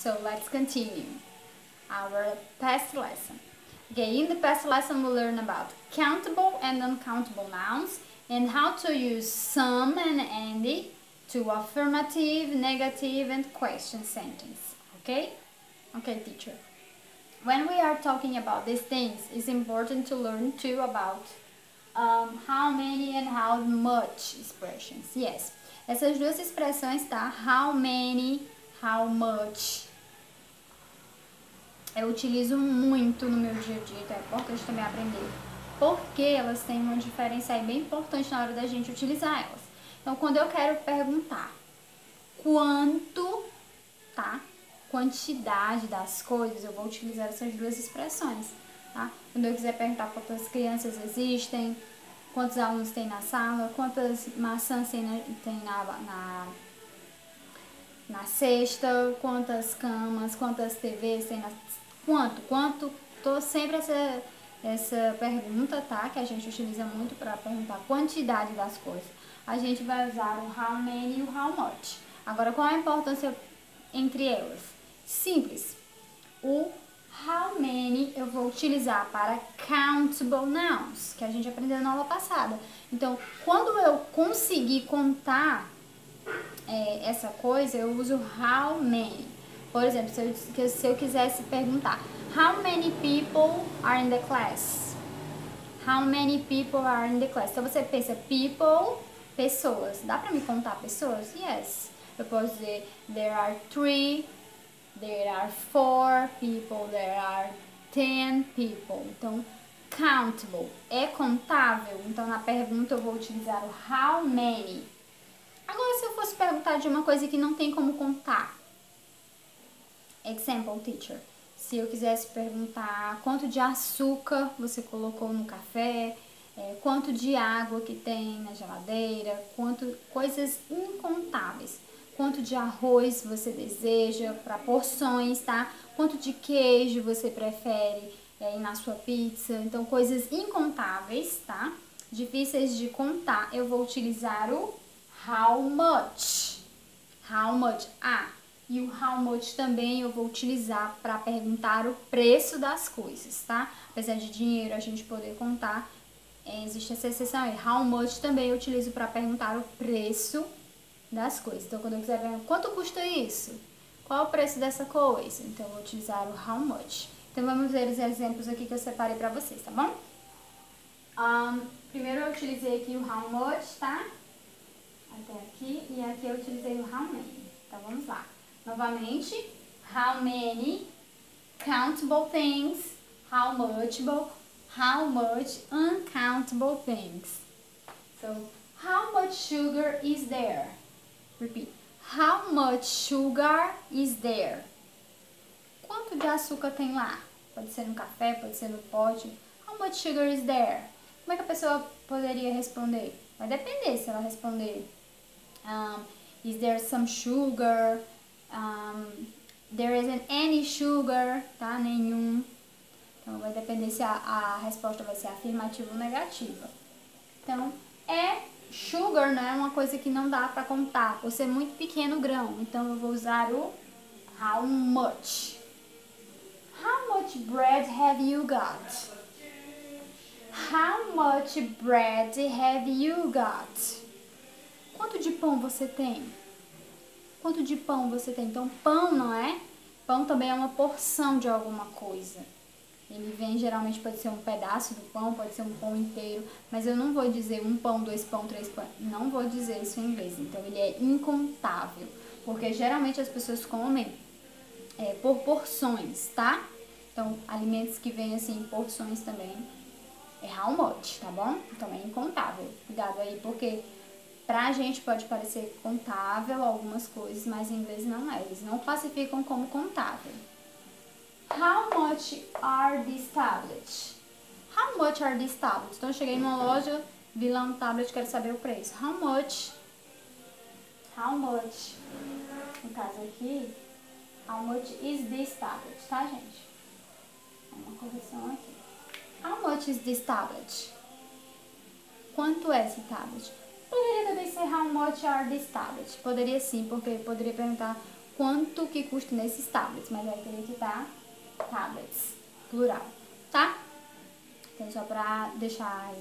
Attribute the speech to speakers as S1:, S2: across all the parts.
S1: So let's continue our past lesson. Okay, in the past lesson we learned about countable and uncountable nouns and how to use some and any to affirmative, negative and question sentence. Okay? Okay, teacher. When we are talking about these things, it's important to learn too about um, how many and how much expressions. Yes, essas duas expressões, tá? How many, how much. Eu utilizo muito no meu dia a dia, então é importante também aprender. Porque elas têm uma diferença aí bem importante na hora da gente utilizar elas. Então, quando eu quero perguntar quanto, tá? Quantidade das coisas, eu vou utilizar essas duas expressões, tá? Quando eu quiser perguntar quantas crianças existem, quantos alunos tem na sala, quantas maçãs tem na, tem na, na, na cesta, quantas camas, quantas TVs tem na... Quanto? Quanto? Tô sempre essa, essa pergunta, tá? Que a gente utiliza muito para perguntar a quantidade das coisas. A gente vai usar o how many e o how much. Agora, qual a importância entre elas? Simples. O how many eu vou utilizar para countable nouns, que a gente aprendeu na aula passada. Então, quando eu conseguir contar é, essa coisa, eu uso how many. Por exemplo, se eu, se eu quisesse perguntar, how many people are in the class? How many people are in the class? Então, você pensa people, pessoas. Dá pra me contar pessoas? Yes. Eu posso dizer, there are three There are four people, there are ten people. Então, countable é contável. Então, na pergunta eu vou utilizar o how many. Agora, se eu fosse perguntar de uma coisa que não tem como contar. Example, teacher. Se eu quisesse perguntar quanto de açúcar você colocou no café, é, quanto de água que tem na geladeira, quanto coisas incontáveis quanto de arroz você deseja para porções, tá? Quanto de queijo você prefere é, na sua pizza. Então, coisas incontáveis, tá? Difíceis de contar. Eu vou utilizar o how much. How much? Ah, e o how much também eu vou utilizar para perguntar o preço das coisas, tá? Apesar de dinheiro a gente poder contar, é, existe essa exceção aí. How much também eu utilizo para perguntar o preço das coisas. Então, quando eu quiser ver quanto custa isso? Qual o preço dessa coisa? Então, eu vou utilizar o how much. Então, vamos ver os exemplos aqui que eu separei para vocês, tá bom? Um, primeiro, eu utilizei aqui o how much, tá? Até aqui. E aqui eu utilizei o how many. Então, vamos lá. Novamente, how many countable things, how much, how much uncountable things. So, how much sugar is there? Repeat. How much sugar is there? Quanto de açúcar tem lá? Pode ser no café, pode ser no pote. How much sugar is there? Como é que a pessoa poderia responder? Vai depender se ela responder. Um, is there some sugar? Um, there isn't any sugar, tá? Nenhum. Então vai depender se a, a resposta vai ser afirmativa ou negativa. Então, é Sugar não é uma coisa que não dá para contar, por ser muito pequeno grão. Então eu vou usar o how much. How much bread have you got? How much bread have you got? Quanto de pão você tem? Quanto de pão você tem? Então, pão não é? Pão também é uma porção de alguma coisa. Ele vem, geralmente pode ser um pedaço do pão, pode ser um pão inteiro, mas eu não vou dizer um pão, dois pão, três pão, não vou dizer isso em inglês. Então ele é incontável, porque geralmente as pessoas comem é, por porções, tá? Então alimentos que vêm assim em porções também é how much, tá bom? Então é incontável. Cuidado aí, porque pra gente pode parecer contável algumas coisas, mas em inglês não é. Eles não classificam como contável. How much are these tablets? How much are these tablets? Então, eu cheguei numa loja, vi lá um tablet, quero saber o preço. How much? How much? No caso aqui, how much is this tablet, tá, gente? Uma correção aqui. How much is this tablet? Quanto é esse tablet? How much are these tablets? Poderia sim, porque poderia perguntar quanto que custa nesses tablets, mas aí teria que estar tablets, plural, tá? Então, só pra deixar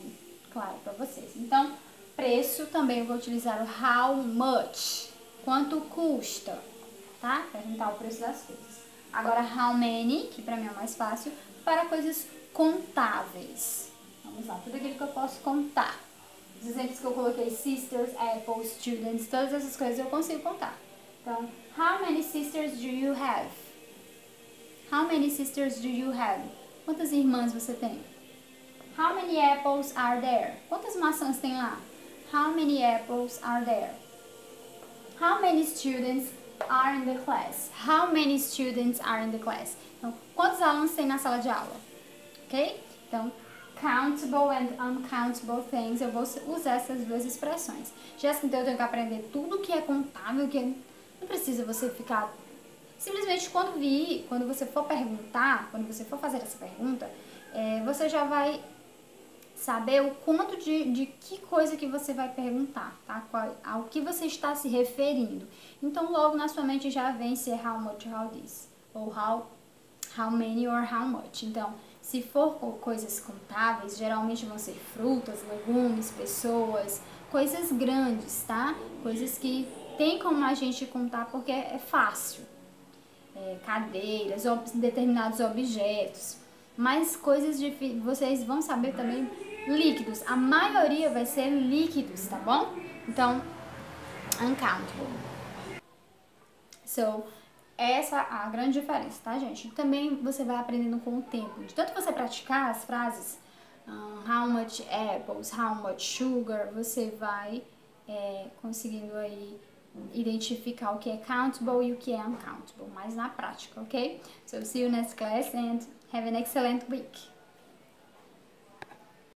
S1: claro pra vocês. Então, preço também eu vou utilizar o how much, quanto custa, tá? Perguntar o preço das coisas. Agora, how many, que pra mim é mais fácil, para coisas contáveis. Vamos lá, tudo aquilo que eu posso contar. Os exemplos que eu coloquei, sisters, apples, students, todas essas coisas eu consigo contar. Então, how many sisters do you have? How many sisters do you have? Quantas irmãs você tem? How many apples are there? Quantas maçãs tem lá? How many apples are there? How many students are in the class? How many students are in the class? Então, quantos alunos tem na sala de aula? Ok? Então, countable and uncountable things, eu vou usar essas duas expressões. Jéssica, então eu tenho que aprender tudo que é contável, que não precisa você ficar... Simplesmente quando vir, quando você for perguntar, quando você for fazer essa pergunta, é, você já vai saber o quanto de, de que coisa que você vai perguntar, tá? Qual, ao que você está se referindo. Então, logo na sua mente já vem ser how much, how this, ou how, how many or how much. Então, se for coisas contáveis, geralmente vão ser frutas, legumes, pessoas, coisas grandes, tá? Coisas que tem como a gente contar porque é fácil. É, cadeiras, ob determinados objetos. Mas coisas de vocês vão saber também líquidos. A maioria vai ser líquidos, tá bom? Então, uncountable. So, essa é a grande diferença, tá, gente? Também você vai aprendendo com o tempo. De tanto você praticar as frases, um, how much apples, how much sugar, você vai é, conseguindo aí identificar o que é countable e o que é uncountable, mas na prática, ok? So, see you next class and have an excellent week.